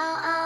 oh, oh.